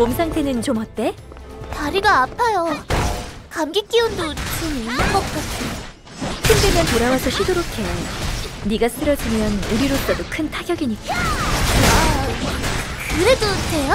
몸 상태는 좀 어때? 다리가 아파요. 감기 기운도 좀 있는 것 같아. 힘들면 돌아와서 쉬도록 해. 네가 쓰러지면 우리로서도 큰 타격이니까. 아, 그래도 돼요?